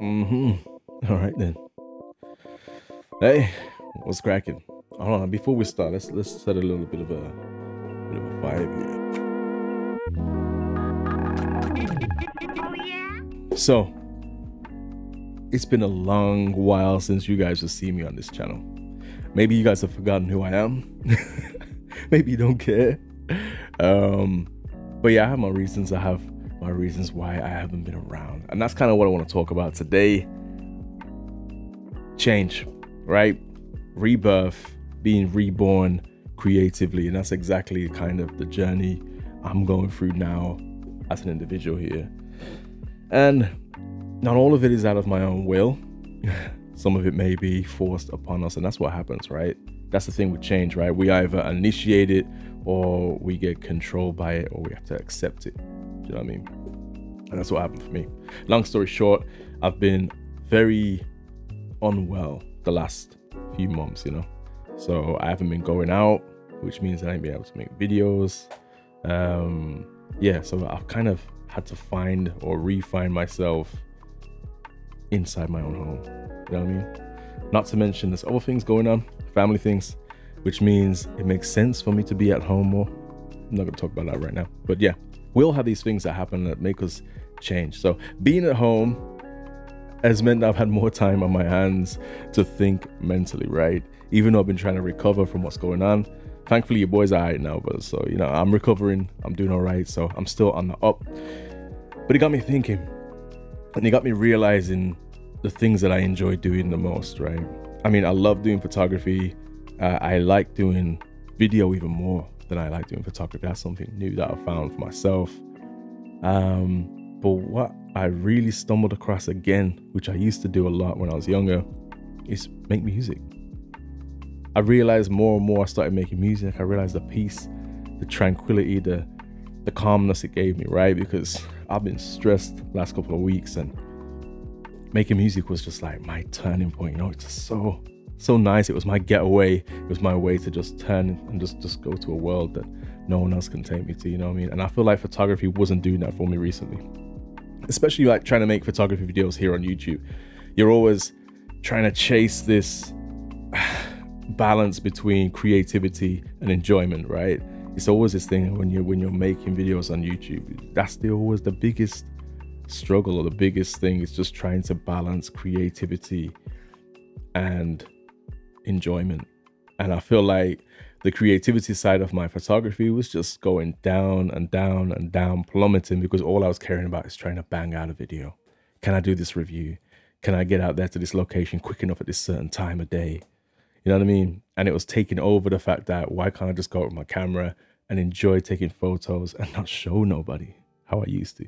Mm-hmm. All right then. Hey, what's cracking? Hold on. Before we start, let's let's set a little bit of a bit of a vibe here. So, it's been a long while since you guys have seen me on this channel. Maybe you guys have forgotten who I am. Maybe you don't care. Um, but yeah, I have my reasons. I have my reasons why I haven't been around, and that's kind of what I want to talk about today change, right? Rebirth, being reborn creatively. And that's exactly kind of the journey I'm going through now as an individual here. And not all of it is out of my own will. Some of it may be forced upon us, and that's what happens, right? That's the thing with change, right? We either initiate it or we get controlled by it or we have to accept it. Do you know what I mean? And that's what happened for me. Long story short, I've been very unwell the last few months, you know. So I haven't been going out, which means I ain't been able to make videos. Um, yeah, so I've kind of had to find or refine myself inside my own home. You know what I mean? Not to mention there's other things going on, family things, which means it makes sense for me to be at home more. I'm not gonna talk about that right now. But yeah, we all have these things that happen that make us change. So being at home has meant I've had more time on my hands to think mentally, right? Even though I've been trying to recover from what's going on. Thankfully, your boy's are alright now, but so you know, I'm recovering, I'm doing all right, so I'm still on the up. But it got me thinking, and it got me realizing the things that I enjoy doing the most, right? I mean, I love doing photography. Uh, I like doing video even more than I like doing photography. That's something new that I found for myself. Um, but what I really stumbled across again, which I used to do a lot when I was younger, is make music. I realized more and more I started making music. I realized the peace, the tranquility, the the calmness it gave me, right? Because I've been stressed last couple of weeks and making music was just like my turning point, you know, it's just so so nice. It was my getaway. It was my way to just turn and just just go to a world that no one else can take me to, you know what I mean? And I feel like photography wasn't doing that for me recently especially like trying to make photography videos here on YouTube, you're always trying to chase this balance between creativity and enjoyment, right? It's always this thing when you're when you're making videos on YouTube. That's the always the biggest struggle or the biggest thing is just trying to balance creativity and enjoyment. And I feel like the creativity side of my photography was just going down and down and down, plummeting because all I was caring about is trying to bang out a video. Can I do this review? Can I get out there to this location quick enough at this certain time of day? You know what I mean? And it was taking over the fact that why can't I just go out with my camera and enjoy taking photos and not show nobody how I used to?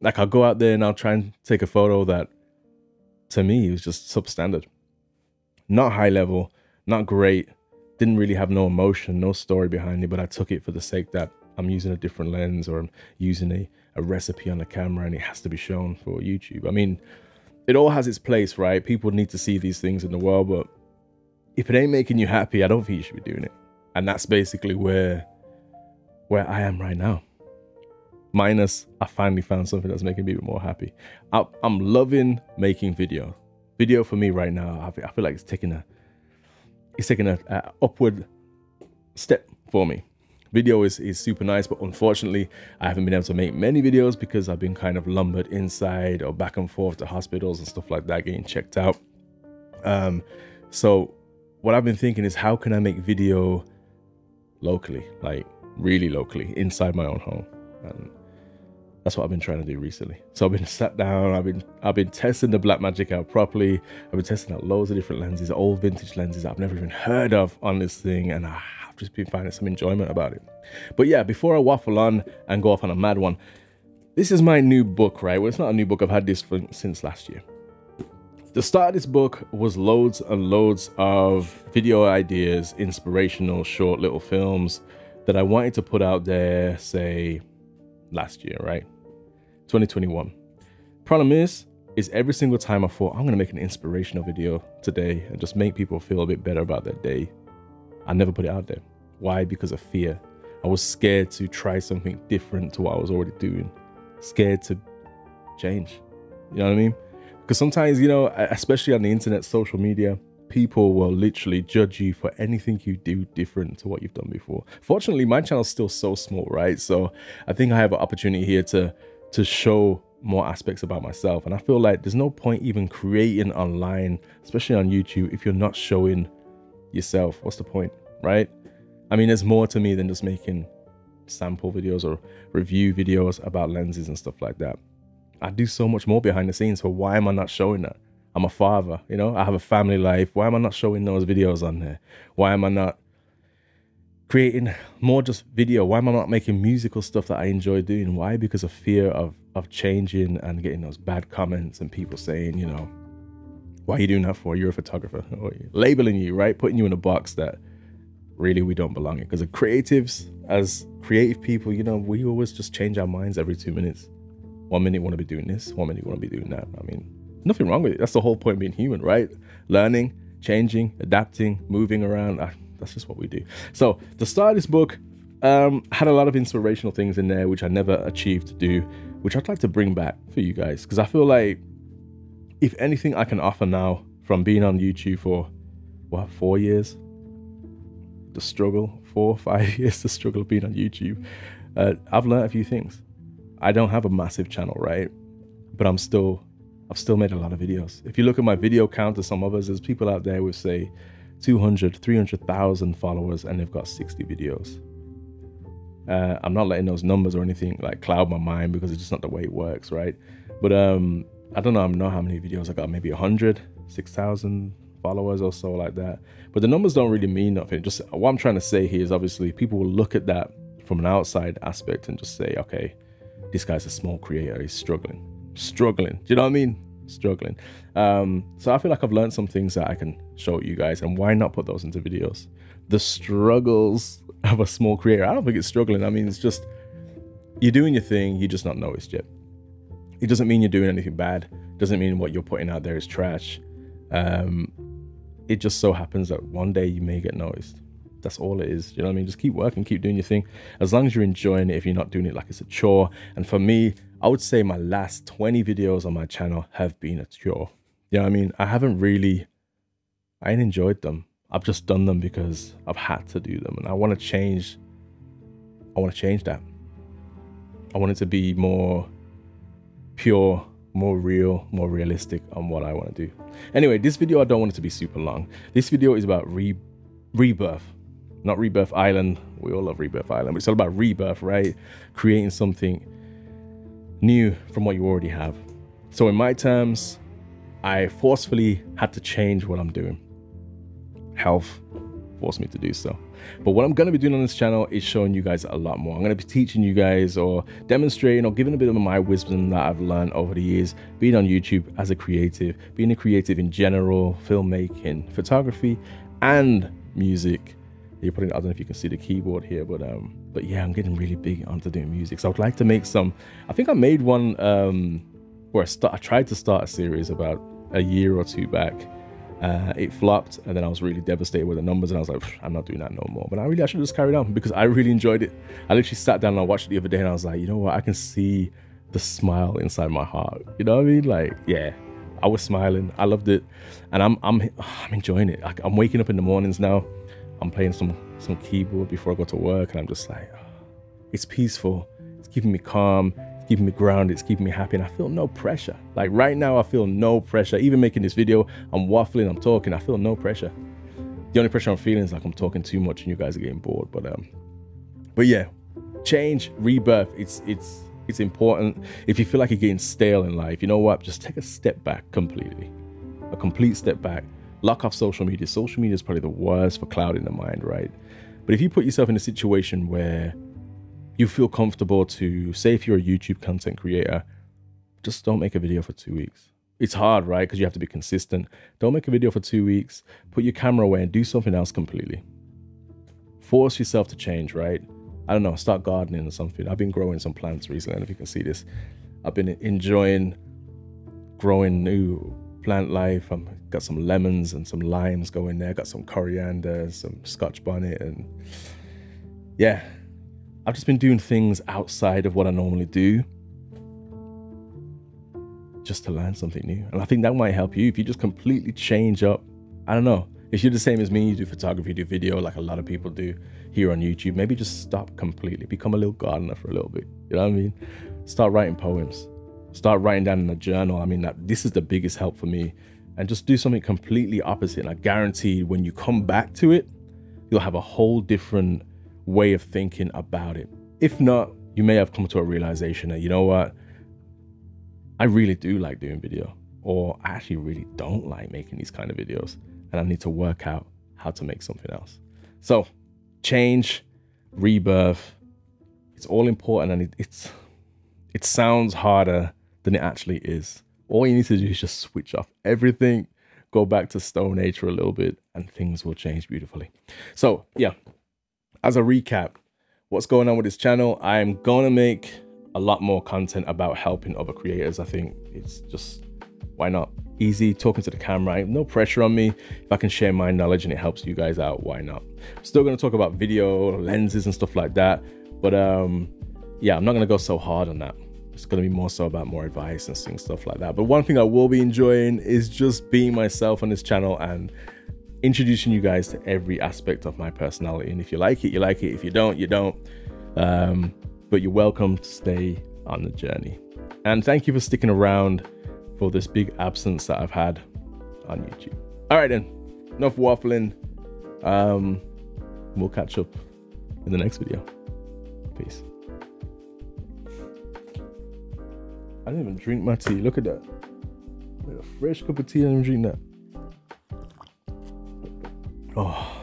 Like I'll go out there and I'll try and take a photo that to me was just substandard. Not high level, not great, didn't really have no emotion, no story behind it, but I took it for the sake that I'm using a different lens or I'm using a, a recipe on the camera and it has to be shown for YouTube. I mean, it all has its place, right? People need to see these things in the world, but if it ain't making you happy, I don't think you should be doing it. And that's basically where where I am right now. Minus, I finally found something that's making me more happy. I, am loving making video. Video for me right now, I feel, like it's taking a it's taking a, a upward step for me. Video is, is super nice, but unfortunately, I haven't been able to make many videos because I've been kind of lumbered inside or back and forth to hospitals and stuff like that, getting checked out. Um, so what I've been thinking is how can I make video locally, like really locally, inside my own home? And that's what I've been trying to do recently. So I've been sat down, I've been I've been testing the Blackmagic out properly. I've been testing out loads of different lenses, old vintage lenses I've never even heard of on this thing, and I've just been finding some enjoyment about it. But yeah, before I waffle on and go off on a mad one, this is my new book, right? Well, it's not a new book. I've had this for, since last year. The start of this book was loads and loads of video ideas, inspirational short little films that I wanted to put out there, say, last year, right? 2021. Problem is, is every single time I thought I'm gonna make an inspirational video today and just make people feel a bit better about their day, I never put it out there. Why? Because of fear. I was scared to try something different to what I was already doing. Scared to change. You know what I mean? Because sometimes, you know, especially on the internet, social media, people will literally judge you for anything you do different to what you've done before. Fortunately, my channel's still so small, right? So I think I have an opportunity here to to show more aspects about myself. And I feel like there's no point even creating online, especially on YouTube, if you're not showing yourself. What's the point, right? I mean, there's more to me than just making sample videos or review videos about lenses and stuff like that. I do so much more behind the scenes. So why am I not showing that? I'm a father, you know, I have a family life. Why am I not showing those videos on there? Why am I not creating more just video? Why am I not making musical stuff that I enjoy doing? Why? Because of fear of of changing and getting those bad comments and people saying, you know, why are you doing that for? You're a photographer. Or labeling you, right? Putting you in a box that really we don't belong in. Because the creatives, as creative people, you know, we always just change our minds every two minutes. One minute want to be doing this, one minute want to be doing that. I mean, nothing wrong with it. That's the whole point of being human, right? Learning, changing, adapting, moving around. Ah, that's just what we do. So the start of this book um, had a lot of inspirational things in there, which I never achieved to do, which I'd like to bring back for you guys. Because I feel like if anything I can offer now from being on YouTube for what, four years? The struggle, four, five years, the struggle of being on YouTube. Uh, I've learned a few things. I don't have a massive channel, right? But I'm still, I've still made a lot of videos. If you look at my video count to some others, there's people out there who say 200, 300,000 followers and they've got 60 videos. Uh, I'm not letting those numbers or anything like cloud my mind because it's just not the way it works, right? But um, I don't know, I know how many videos I got, maybe 100, 6,000 followers or so like that. But the numbers don't really mean nothing. Just what I'm trying to say here is obviously people will look at that from an outside aspect and just say, okay, this guy's a small creator, he's struggling, struggling. Do you know what I mean? Struggling. Um, so I feel like I've learned some things that I can show you guys, and why not put those into videos? The struggles of a small creator. I don't think it's struggling. I mean, it's just you're doing your thing, you're just not noticed yet. It doesn't mean you're doing anything bad. It doesn't mean what you're putting out there is trash. Um, it just so happens that one day you may get noticed. That's all it is. You know what I mean? Just keep working, keep doing your thing. As long as you're enjoying it, if you're not doing it like it's a chore. And for me, I would say my last 20 videos on my channel have been a chore. You know what I mean? I haven't really, I ain't enjoyed them. I've just done them because I've had to do them. And I want to change, I want to change that. I want it to be more pure, more real, more realistic on what I want to do. Anyway, this video, I don't want it to be super long. This video is about re rebirth, not Rebirth Island. We all love Rebirth Island, but it's all about rebirth, right? Creating something new from what you already have. So in my terms, I forcefully had to change what I'm doing. Health forced me to do so. But what I'm going to be doing on this channel is showing you guys a lot more. I'm going to be teaching you guys or demonstrating or giving a bit of my wisdom that I've learned over the years being on YouTube as a creative, being a creative in general, filmmaking, photography, and music. Putting, I don't know if you can see the keyboard here, but um, but yeah, I'm getting really big onto doing music. So I'd like to make some. I think I made one um, where I start. I tried to start a series about a year or two back uh, it flopped, and then I was really devastated with the numbers, and I was like, I'm not doing that no more. But I really, I should just carry on because I really enjoyed it. I literally sat down and I watched it the other day, and I was like, you know what? I can see the smile inside my heart. You know what I mean? Like, yeah, I was smiling. I loved it, and I'm I'm I'm enjoying it. I, I'm waking up in the mornings now. I'm playing some some keyboard before I go to work, and I'm just like, oh, it's peaceful. It's keeping me calm It's keeping me grounded, it's keeping me happy, and I feel no pressure. Like right now, I feel no pressure. Even making this video, I'm waffling, I'm talking, I feel no pressure. The only pressure I'm feeling is like I'm talking too much and you guys are getting bored. But um, but yeah, change, rebirth. It's it's it's important. If you feel like you're getting stale in life, you know what? Just take a step back completely, a complete step back. Lock off social media. Social media is probably the worst for clouding the mind, right? But if you put yourself in a situation where you feel comfortable to say if you're a YouTube content creator, just don't make a video for two weeks. It's hard, right? Because you have to be consistent. Don't make a video for two weeks. Put your camera away and do something else completely. Force yourself to change, right? I don't know, start gardening or something. I've been growing some plants recently, if you can see this, I've been enjoying growing new plant life. I've got some lemons and some limes going there. Got some coriander, some scotch bonnet, and yeah, I've just been doing things outside of what I normally do just to learn something new. And I think that might help you if you just completely change up. I don't know. If you're the same as me, you do photography, you do video like a lot of people do here on YouTube, maybe just stop completely, become a little gardener for a little bit. You know what I mean? Start writing poems, start writing down in a journal. I mean, that this is the biggest help for me. And just do something completely opposite. And I guarantee when you come back to it, you'll have a whole different way of thinking about it. If not, you may have come to a realization that, you know what? I really do like doing video, or I actually really don't like making these kind of videos, and I need to work out how to make something else. So, change, rebirth, it's all important, and it, it's it sounds harder than it actually is. All you need to do is just switch off everything, go back to Stone Age for a little bit, and things will change beautifully. So, yeah, as a recap, what's going on with this channel? I'm gonna make a lot more content about helping other creators. I think it's just why not? Easy talking to the camera, no pressure on me. If I can share my knowledge and it helps you guys out, why not? Still gonna talk about video, lenses and stuff like that. But um yeah, I'm not gonna go so hard on that. It's gonna be more so about more advice and things, stuff like that. But one thing I will be enjoying is just being myself on this channel and introducing you guys to every aspect of my personality. And if you like it, you like it. If you don't, you don't. Um, but you're welcome to stay on the journey. And thank you for sticking around for this big absence that I've had on YouTube. All right, then, enough waffling. Um, we'll catch up in the next video. Peace. I didn't even drink my tea. Look at that. a fresh cup of tea. I didn't drink that. Oh.